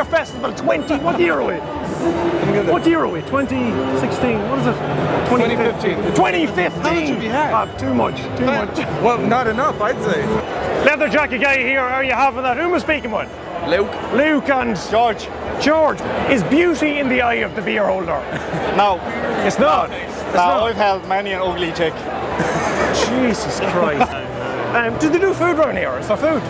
Beer Festival 20. What year are we? What year are we? 2016. What is it? 2015. 2015. How much have you had? Ah, too much. Too much. Well, not enough, I'd say. Leather jacket guy here. Are you having that? Who am I speaking with? Luke. Luke and George. George. Is beauty in the eye of the beer holder? No, It's not. no, I've had many an ugly chick. Jesus Christ. Um, did they do food around here? Is there food?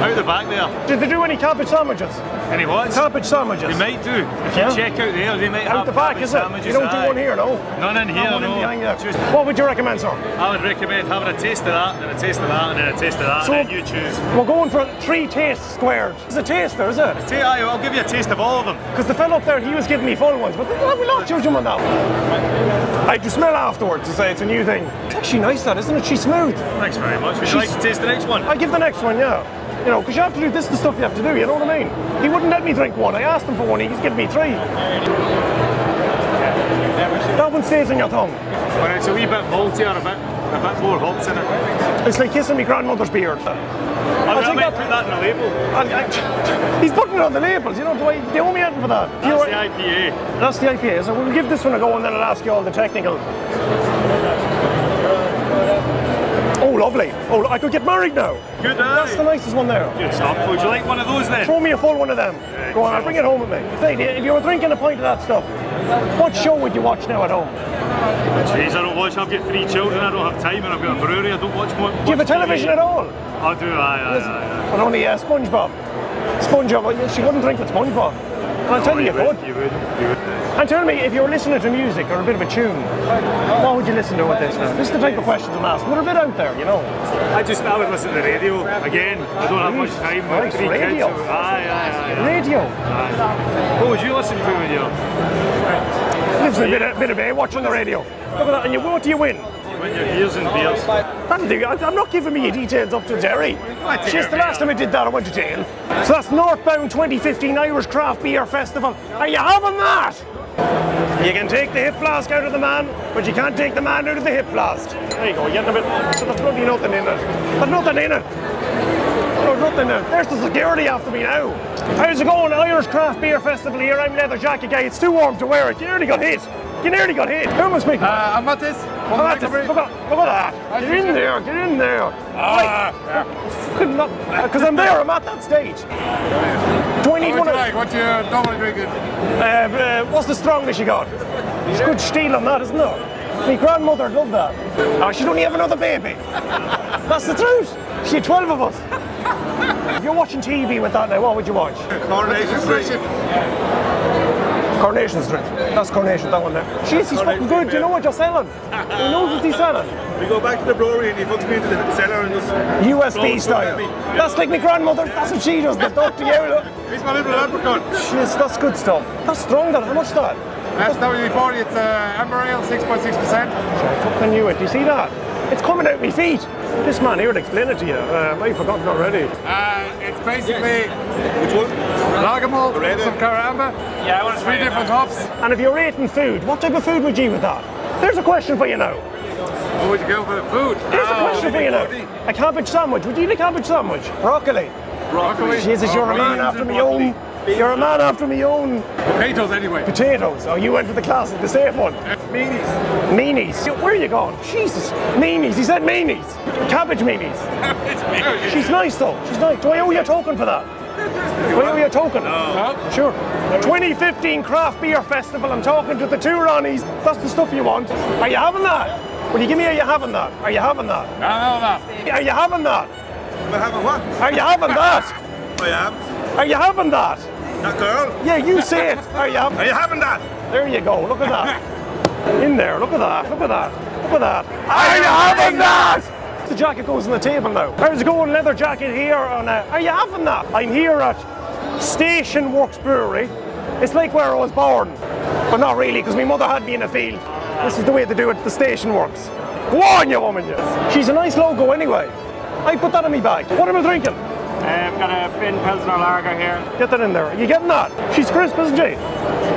Out the back there. Did they do any cabbage sandwiches? Any what? Cabbage sandwiches. They might do. If Yeah? you check out there, they might Out have the back, cabbage is it? sandwiches, You don't do one here, no? None in here, one in no. behind you. Just- What would you recommend, sir? I would recommend having a taste of that, then a taste of that, and then a taste of that, So- and then you choose. We're going for three tastes squared. It's a taster, is it? See, aye, I'll give you a taste of all of them. Because the fellow up there, he was giving me full ones, but we'll not judge him on that. I just smell afterwards to say it's a new thing. It's actually nice, that, isn't it? She's smooth. Thanks very much. Would you like to taste the next one? I'll give the next one, yeah. You know, because you have to do this the stuff you have to do, you know what I mean? He wouldn't let me drink one. I asked him for one, he's giving me three. That one stays in your tongue. When it's a wee bit malty or a bit, a bit more hops in it. It's like kissing my grandmother's beard. I, I, think that- put that in the label. I, I, he's putting it on the labels, you know, do I, they owe me anything for that. That's the IPA. That's the IPA. So we'll give this one a go and then I'll ask you all the technical. Lovely. Oh, I could get married now. Good, That's the nicest one there. Good stuff. Would you like one of those then? Throw me a full one of them. Go on, I'll bring it home with me. Say, if you were drinking a pint of that stuff, what show would you watch now at home? Jeez, I don't watch. I've got three children. I don't have time, and I've got a brewery. I don't watch much. Do you have a television at all? I do. Aye, aye, aye. But only uh, SpongeBob. SpongeBob, she wouldn't drink with SpongeBob. And I'll tell you, you. You would. You would. And tell me, if you were listening to music or a bit of a tune, what would you listen to with this now? This is the type of questions I'm asking. We're a bit out there, you know. I just I would listen to the radio again. I don't have much time. Nice three radio. kids. Aye, aye, aye. Radio. aye. What would you listen to when you're a bit of, bit of a watching the radio. Look at that, and you, what do you win? When your ears and beers? That'll. I- I'm not giving me your details up to Jerry. Just the last time I did that, I went to jail. So that's Northbound 2015 Irish Craft Beer Festival. Are you having that? You can take the hip flask out of the man, but you can't take the man out of the hip flask. There you go, you're getting a bit. So there's bloody nothing in it. There's nothing in it. There's nothing in it. There's the security after me now. How's it going? Irish Craft Beer Festival here. I'm Leather Jacket Guy. It's too warm to wear it. You nearly got hit. You nearly got hit. Who am I speaking? Uh, I'm Mattis. Look at this. Look at, look at that. Get in there. Get in there. Because I'm there. I'm at that stage. Do I need one of What you normally drinking? uh, uh, What's the strongest you got? It's good steel on that, isn't it? My grandmother loved that. Oh, she'd only have another baby. That's the truth. She had 12 of us. If you're watching TV with that now, what would you watch? Coronation Street. Coronation Street. That's Coronation, that one there. Jeez, he's fucking good. Do you know what you're selling? He knows what he's selling. We go back to the brewery and he puts me into the cellar and just USB style. That's like my grandmother. That's what she does. The dirty out. He's my little leprechaun. Jeez, that's good stuff. That's strong. That. How much is that? That's WD-40. It's uh, Amber Ale, 6.6%. I fucking knew it. Do you see that? It's coming out my feet. This man here will explain it to you. Uh, I've forgotten already. Uh, it's basically which one? Lager malt, some Caramba. Yeah, I want three different hops. And if you're eating food, what type of food would you eat with that? There's a question for you now. What would you go for the food? There's a ah, question for you now. A cabbage sandwich. Would you eat a cabbage sandwich? Broccoli. Broccoli. Jesus, you're a man after me own. You're a man after me own Potatoes anyway. potatoes. Oh, you went for the classic, the safe one. Meanies. Meanies. Where are you going? Jesus. Meanies. He said meanies. Cabbage meanies. She's nice though. She's nice. Do I owe you a token for that? Do I owe you a token? No. Sure. 2015 Craft Beer Festival. I'm talking to the two Ronnies. That's the stuff you want. Are you having that? Will you give me are you having that? Are you having that? No, no, no. Are you having that? Am I having what? Are you having that? I am. Are you having that? That girl? Yeah, you say it. Are you having Are you having that? There you go. Look at that. In there. Look at that. Look at that. Look at that. Are you having that? The jacket goes on the table now. How's it going? Leather jacket here on. Uh, are you having that? I'm here at Station Works Brewery. It's like where I was born, but not really, because my mother had me in a field. This is the way to do it. At the Station Works. Go on, you woman. you. She's a nice logo anyway. I put that in my bag. What am I drinking? I've got a Finn Pilsner Lager here. Get that in there. Are you getting that? She's crisp, isn't she?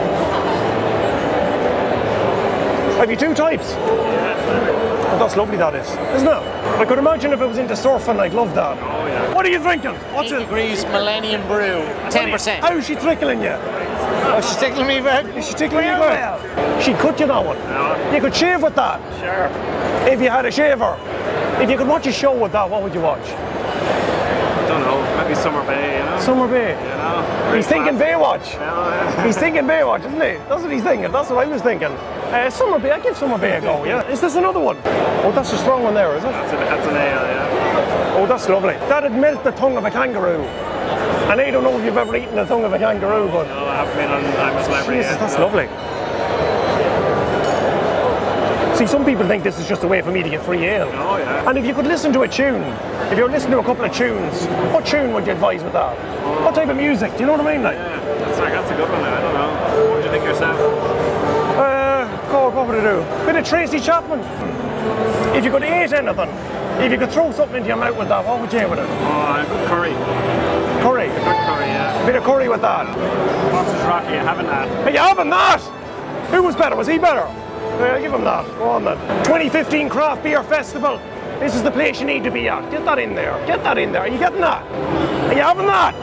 Have you two types? Oh, that's lovely, that is, isn't it? I could imagine if it was into surfing, I'd love that. Oh yeah. What are you drinking? What's Eight it? degrees Millennium Brew, 10%. How's she trickling you? Oh, she's tickling me, man. Is she tickling you good? She'd cut you that one. No. You could shave with that. Sure. If you had a shaver. If you could watch a show with that, what would you watch? I don't know. Maybe Summer Bay, you know? Summer Bay. You know? He's thinking Baywatch. Yeah, He's thinking Baywatch, isn't he? That's what he's thinking. That's what I was thinking. Uh, Summer Bay, I give Summer Bay a go, yeah. Is this another one? Oh, that's a strong one there, is it? That's, a, that's an ale, yeah. Oh, that's lovely. That'd melt the tongue of a kangaroo. And I don't know if you've ever eaten the tongue of a kangaroo, but No, I haven't been on I'm a Celebrity Jesus, yet, that's no. lovely. See, some people think this is just a way for me to get free ale. Oh, yeah. And if you could listen to a tune, if you're listening to a couple of tunes, what tune would you advise with that? What type of music? Do you know what I mean? Like, Yeah, that's, a- that's a good one, I don't know. What do you think yourself? God, what would I do? Bit of Tracy Chapman. If you could eat anything, if you could throw something into your mouth with that, what would you eat with it? Oh, a good curry. Curry. Good curry, yeah. Bit of curry with that. Fox's Rocky, I haven't that. Are you having that? Who was better? Was he better? Uh, give him that. Go on then. 2015 Craft Beer Festival. This is the place you need to be at. Get that in there. Get that in there. Are you getting that? Are you having that?